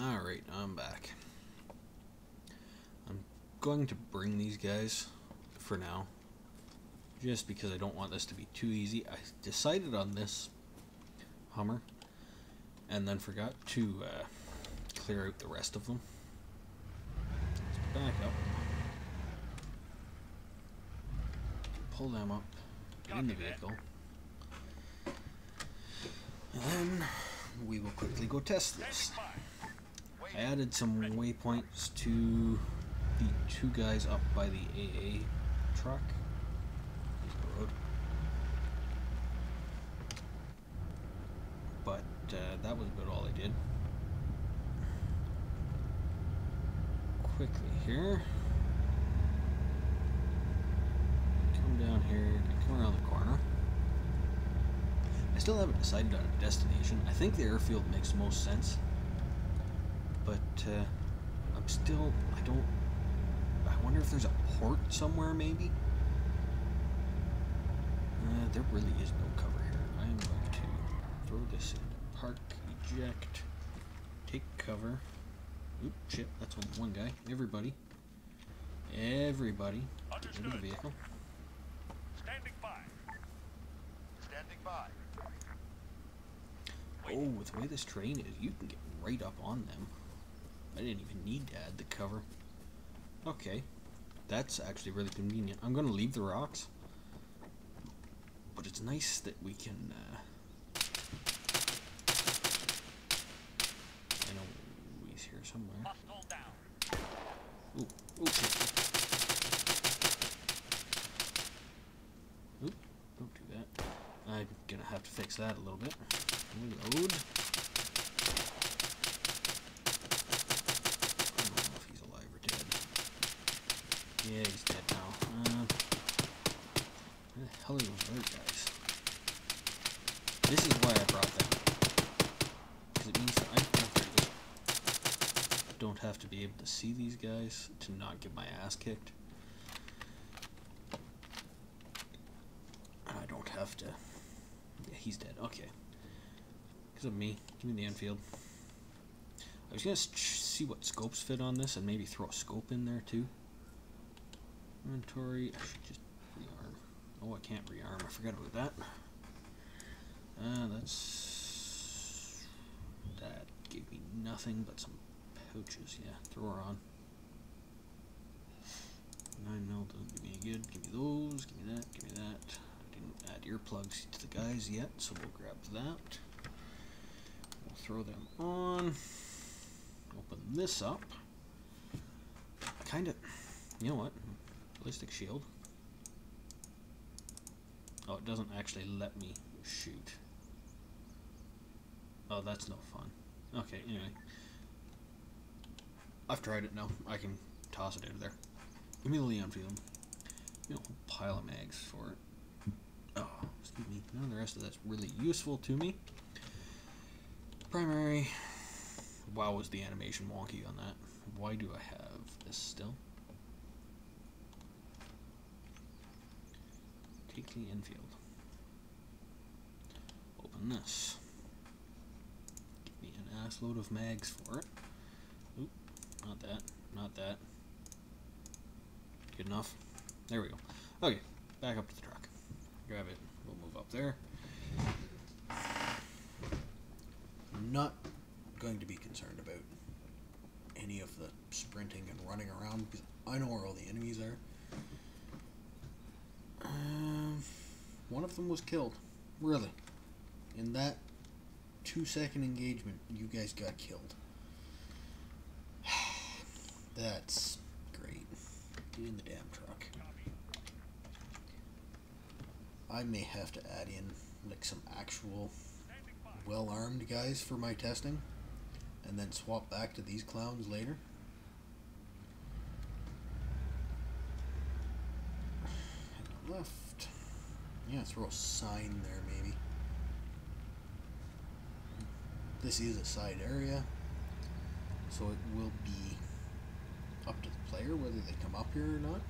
Alright, I'm back. I'm going to bring these guys for now. Just because I don't want this to be too easy. I decided on this Hummer. And then forgot to uh, clear out the rest of them. Let's back up. Pull them up in the vehicle. And then we will quickly go test this. I added some waypoints to the two guys up by the AA truck. But uh, that was about all I did. Quickly here. Come down here, come around the corner. I still haven't decided on a destination. I think the airfield makes most sense but uh, I'm still, I don't, I wonder if there's a port somewhere maybe? Uh, there really is no cover here. I am going to throw this in, park, eject, take cover. Oop, shit, that's on one guy. Everybody. Everybody. The vehicle. Standing by. Standing by. Oh, with the way this train is, you can get right up on them. I didn't even need to add the cover. Okay. That's actually really convenient. I'm going to leave the rocks. But it's nice that we can... Uh, I know he's here somewhere. Ooh, shit. Oop, don't do that. I'm gonna have to fix that a little bit. Reload. I don't know if he's alive or dead. Yeah, he's dead now. Uh, where the hell are those other guys? This is why I brought them. Because it means that I don't have to just don't have to be able to see these guys to not get my ass kicked. I don't have to. Yeah, he's dead. Okay. Because of me. Give me the Enfield. I was gonna see what scopes fit on this and maybe throw a scope in there too. Inventory. I should just rearm. Oh, I can't rearm. I forgot about that. Uh, that's. That gave me nothing but some pouches. Yeah, throw her on. Nine mil doesn't give me good. Give me those. Give me that. Give me that. Didn't add earplugs to the guys yet, so we'll grab that. We'll throw them on. Open this up. Kind of. You know what? Ballistic shield. Oh, it doesn't actually let me shoot. Oh, that's no fun. Okay, anyway. I've tried it now. I can toss it of there. Give me the Lee-Enfield. You know, a whole pile of mags for it. Oh, excuse me. None of the rest of that's really useful to me. Primary. Wow, was the animation wonky on that. Why do I have this still? Take the Enfield. Open this. Give me an ass load of mags for it. Not that, not that. Good enough. There we go. Okay, back up to the truck. Grab it. We'll move up there. I'm not going to be concerned about any of the sprinting and running around because I know where all the enemies are. Um, one of them was killed. Really. In that two second engagement, you guys got killed. That's great. In the damn truck. I may have to add in like some actual well armed guys for my testing and then swap back to these clowns later. Left. Yeah, throw a sign there maybe. This is a side area, so it will be player whether they come up here or not.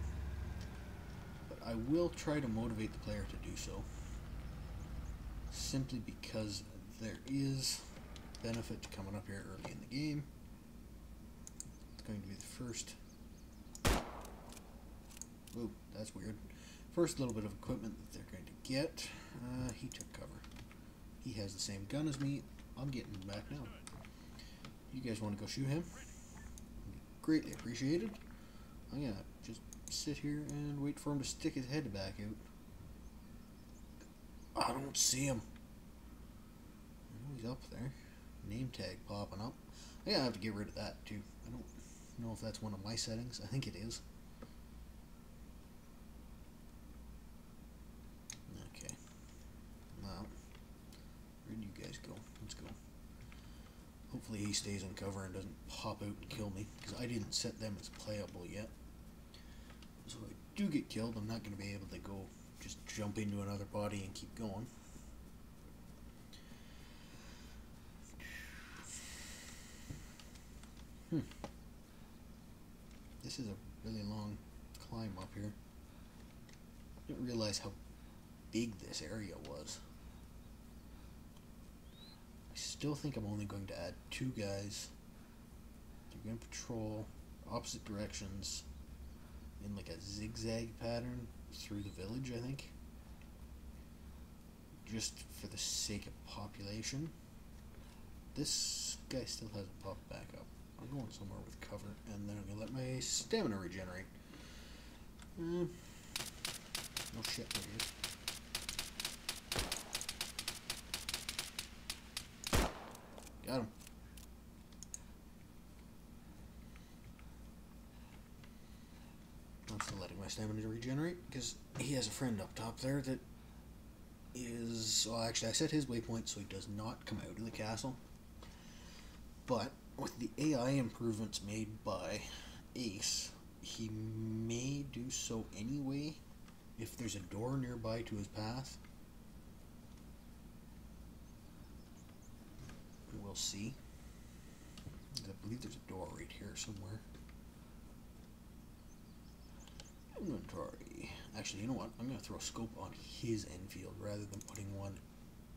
But I will try to motivate the player to do so. Simply because there is benefit to coming up here early in the game. It's going to be the first. Ooh, that's weird. First little bit of equipment that they're going to get. Uh, he took cover. He has the same gun as me. I'm getting back now. You guys want to go shoot him? Greatly appreciated. Oh, I'm gonna just sit here and wait for him to stick his head back out. I don't see him. I he's up there. Name tag popping up. I gotta have to get rid of that too. I don't know if that's one of my settings. I think it is. Okay. Well, where'd you guys go? Let's go. Hopefully he stays in cover and doesn't pop out and kill me, because I didn't set them as playable yet. So if I do get killed, I'm not going to be able to go just jump into another body and keep going. Hmm. This is a really long climb up here. I Didn't realize how big this area was. I still think I'm only going to add two guys. They're going to patrol opposite directions in like a zigzag pattern through the village, I think. Just for the sake of population. This guy still hasn't popped back up. I'm going somewhere with cover, and then I'm going to let my stamina regenerate. Mm. No shit, there he is. Got him. Letting my stamina regenerate because he has a friend up top there that is. Well, actually, I set his waypoint so he does not come out of the castle. But with the AI improvements made by ACE, he may do so anyway if there's a door nearby to his path. We'll see. I believe there's a door right here somewhere. Inventory. Actually, you know what? I'm going to throw a scope on his Enfield rather than putting one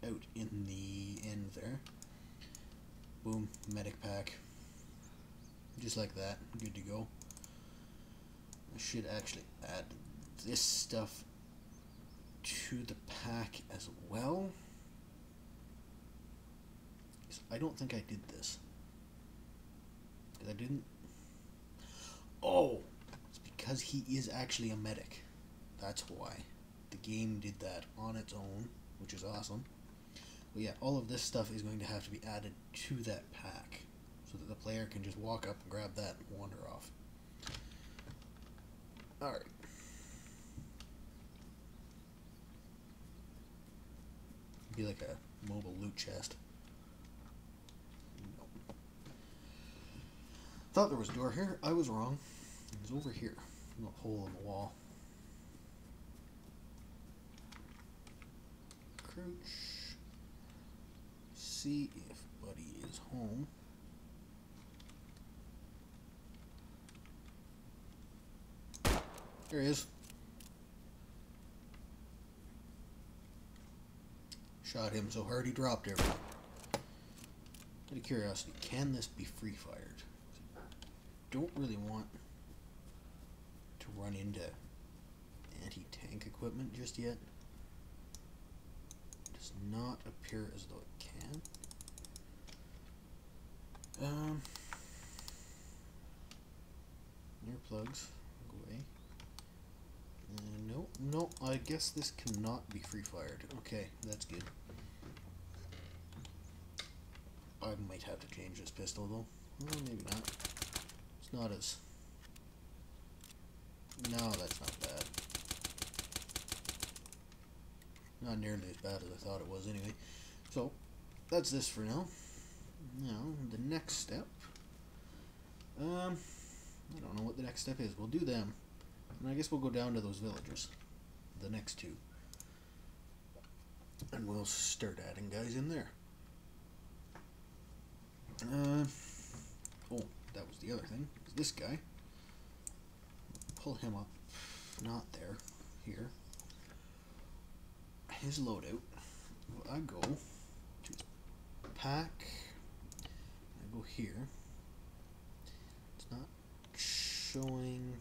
out in the end there. Boom, medic pack. Just like that, good to go. I should actually add this stuff to the pack as well. I don't think I did this. I didn't. Oh! Because he is actually a medic. That's why. The game did that on its own, which is awesome. But yeah, all of this stuff is going to have to be added to that pack. So that the player can just walk up and grab that and wander off. Alright. Be like a mobile loot chest. Thought there was a door here. I was wrong. It was over here. Hole in the wall. Crouch. See if Buddy is home. There he is. Shot him so hard he dropped everything. Out of curiosity, can this be free fired? Don't really want run into anti-tank equipment just yet. It Does not appear as though it can. Um, earplugs, go away. Uh, no, no, I guess this cannot be free fired. Okay, that's good. I might have to change this pistol though. Well, maybe not. It's not as... No, that's not bad. Not nearly as bad as I thought it was anyway. So, that's this for now. Now, the next step... Um, I don't know what the next step is. We'll do them. And I guess we'll go down to those villagers. The next two. And we'll start adding guys in there. Uh, oh, that was the other thing. This guy. Pull him up. Not there. Here. His loadout. I go to his pack. I go here. It's not showing.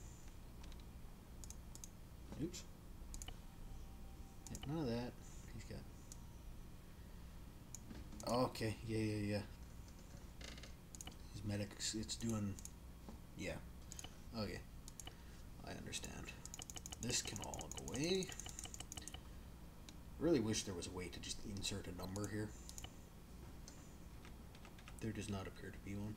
Oops. Yeah, none of that. He's got. Okay, yeah, yeah, yeah. His medics, it's doing. Yeah. Okay. I understand. This can all go away. Really wish there was a way to just insert a number here. There does not appear to be one.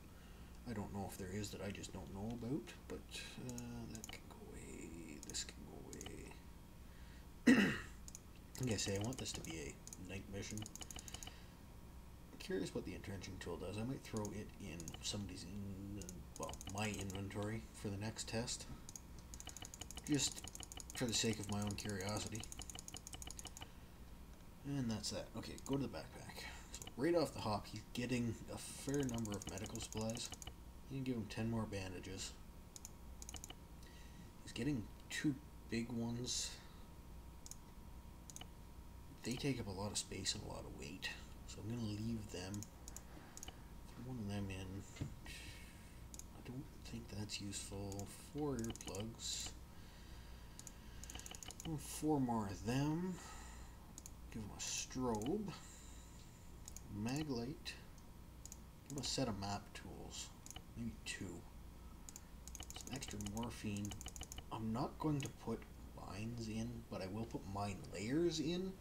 I don't know if there is that I just don't know about, but uh, that can go away. This can go away. like I say, I want this to be a night mission. curious what the entrenching tool does. I might throw it in somebody's in, well, my inventory for the next test. Just for the sake of my own curiosity. And that's that. Okay, go to the backpack. So right off the hop, he's getting a fair number of medical supplies. You can give him 10 more bandages. He's getting two big ones. They take up a lot of space and a lot of weight. So I'm going to leave them. Throw one of them in. I don't think that's useful. Four earplugs. Four more of them. Give him a strobe. Maglite. Give him a set of map tools. Maybe two. Some extra morphine. I'm not going to put mines in, but I will put mine layers in.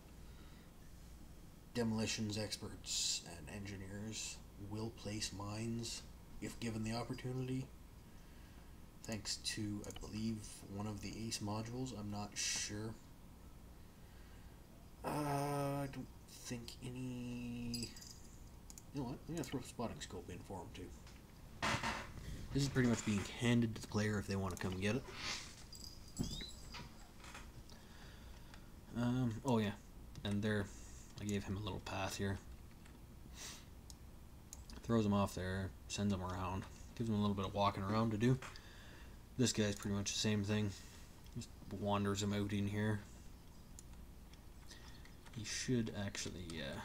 Demolitions experts and engineers will place mines if given the opportunity. Thanks to, I believe, one of the ACE modules. I'm not sure. Uh, I don't think any. You know what? I'm gonna throw a spotting scope in for him too. This is pretty much being handed to the player if they want to come get it. Um. Oh yeah, and there, I gave him a little path here. Throws him off there, sends him around, gives him a little bit of walking around to do. This guy's pretty much the same thing. Just wanders him out in here. He should actually uh,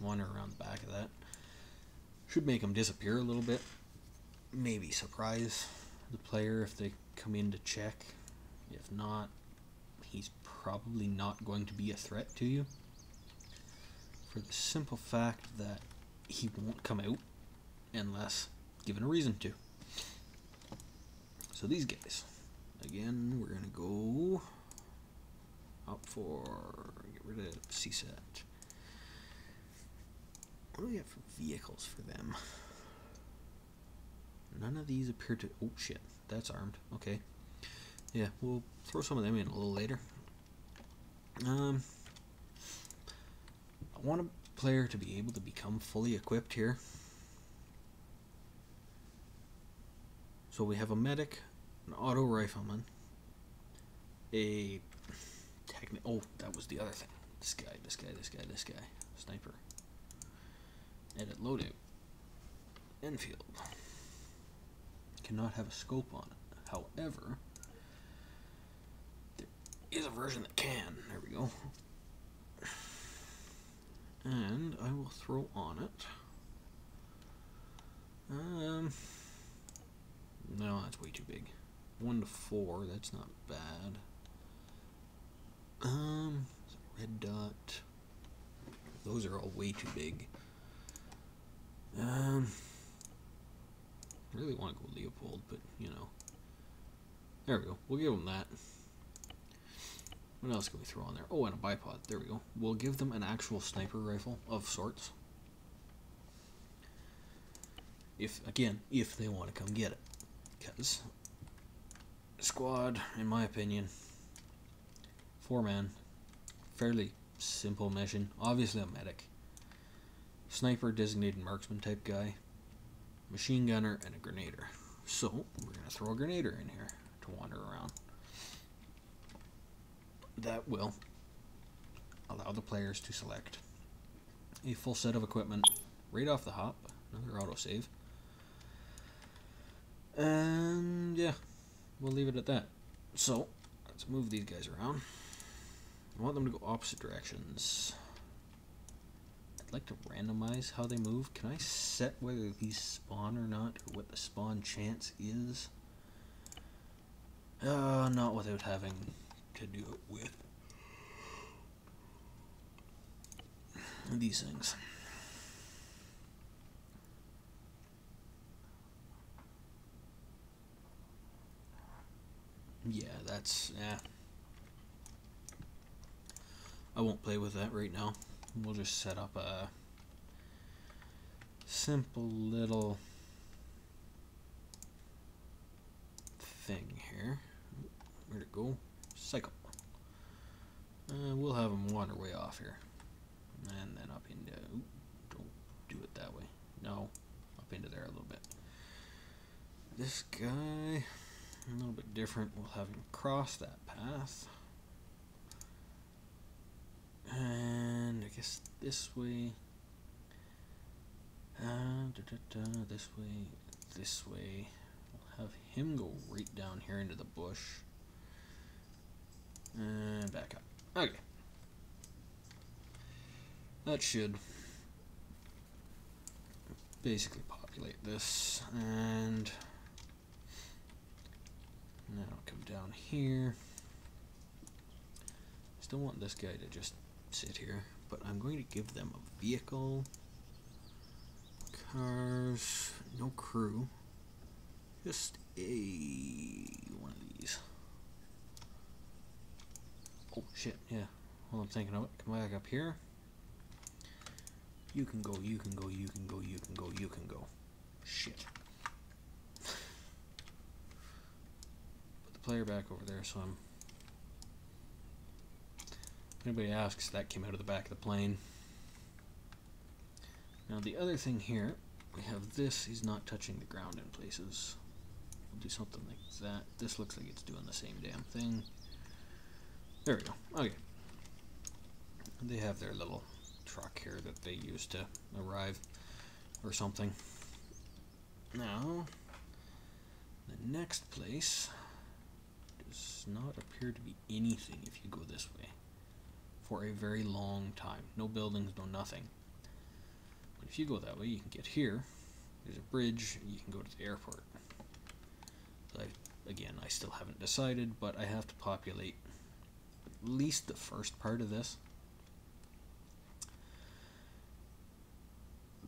wander around the back of that. Should make him disappear a little bit. Maybe surprise the player if they come in to check. If not, he's probably not going to be a threat to you. For the simple fact that he won't come out unless given a reason to. So these guys, again, we're gonna go up for get rid of CSAT. What do we have for vehicles for them? None of these appear to. Oh shit, that's armed. Okay, yeah, we'll throw some of them in a little later. Um, I want a player to be able to become fully equipped here. So we have a medic, an auto rifleman, a techni- oh, that was the other thing. This guy, this guy, this guy, this guy. Sniper. Edit loadout. Enfield. Cannot have a scope on it. However, there is a version that can. There we go. And I will throw on it. Um, no, that's way too big. One to four, that's not bad. Um, red dot. Those are all way too big. Um, really want to go Leupold, but you know. There we go. We'll give them that. What else can we throw on there? Oh, and a bipod. There we go. We'll give them an actual sniper rifle of sorts. If again, if they want to come get it, because squad, in my opinion, four man, fairly simple mission. Obviously a medic, sniper, designated marksman type guy, machine gunner, and a grenader. So we're gonna throw a grenader in here to wander around. That will allow the players to select a full set of equipment right off the hop. Another autosave. And yeah, we'll leave it at that. So, let's move these guys around. I want them to go opposite directions. I'd like to randomize how they move. Can I set whether these spawn or not, or what the spawn chance is? Uh, not without having to do it with these things. Yeah, that's yeah. I won't play with that right now. We'll just set up a simple little thing here. Where'd it go? Cycle. Uh, we'll have them wander way off here. And then up into... Oop, don't do it that way. No. Up into there a little bit. This guy... A little bit different. We'll have him cross that path. And I guess this way. Uh, da, da, da, this way. This way. We'll have him go right down here into the bush. And back up. Okay. That should basically populate this. And now come down here. I still want this guy to just sit here, but I'm going to give them a vehicle, cars, no crew, just a one of these. Oh shit, yeah. Well, I'm thinking of it. Come back up here. You can go, you can go, you can go, you can go, you can go. Shit. Put the player back over there so I'm anybody asks, that came out of the back of the plane. Now the other thing here, we have this, he's not touching the ground in places. We'll do something like that. This looks like it's doing the same damn thing. There we go. Okay. They have their little truck here that they use to arrive or something. Now, the next place does not appear to be anything if you go this way for a very long time. No buildings, no nothing. But if you go that way, you can get here. There's a bridge, you can go to the airport. I, again, I still haven't decided, but I have to populate at least the first part of this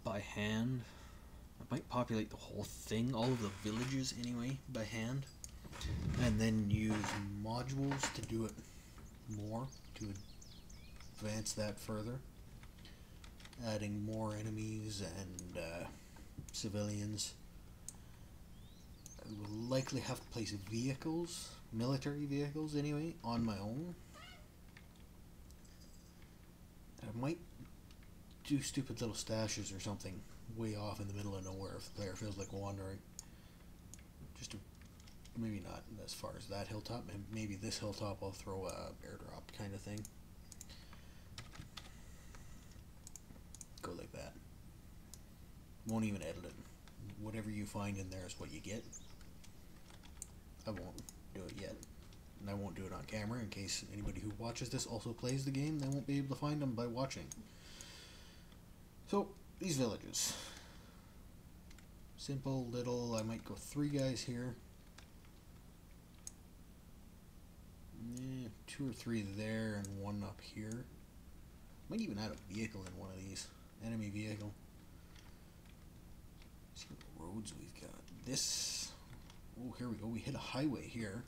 by hand. I might populate the whole thing, all of the villages anyway, by hand. And then use modules to do it more, to advance that further. Adding more enemies and uh, civilians. I will likely have to place vehicles, military vehicles anyway, on my own. I might do stupid little stashes or something way off in the middle of nowhere if the player feels like wandering. Just to, maybe not as far as that hilltop, maybe this hilltop I'll throw a bear drop kind of thing. Go like that. Won't even edit it. Whatever you find in there is what you get. I won't do it yet. And I won't do it on camera in case anybody who watches this also plays the game. They won't be able to find them by watching. So, these villages. Simple, little, I might go three guys here. Two or three there and one up here. Might even add a vehicle in one of these. Enemy vehicle. see what roads we've got. This. Oh, here we go. We hit a highway here.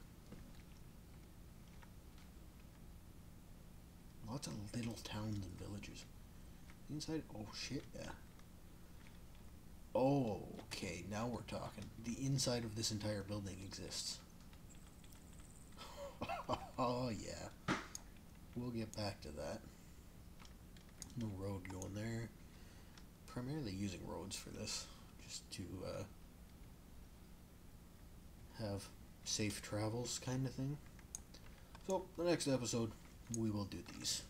Lots of little towns and villages. Inside. Oh, shit, yeah. Oh, okay. Now we're talking. The inside of this entire building exists. oh, yeah. We'll get back to that. No road going there. Primarily using roads for this, just to uh, have safe travels kind of thing. So, the next episode, we will do these.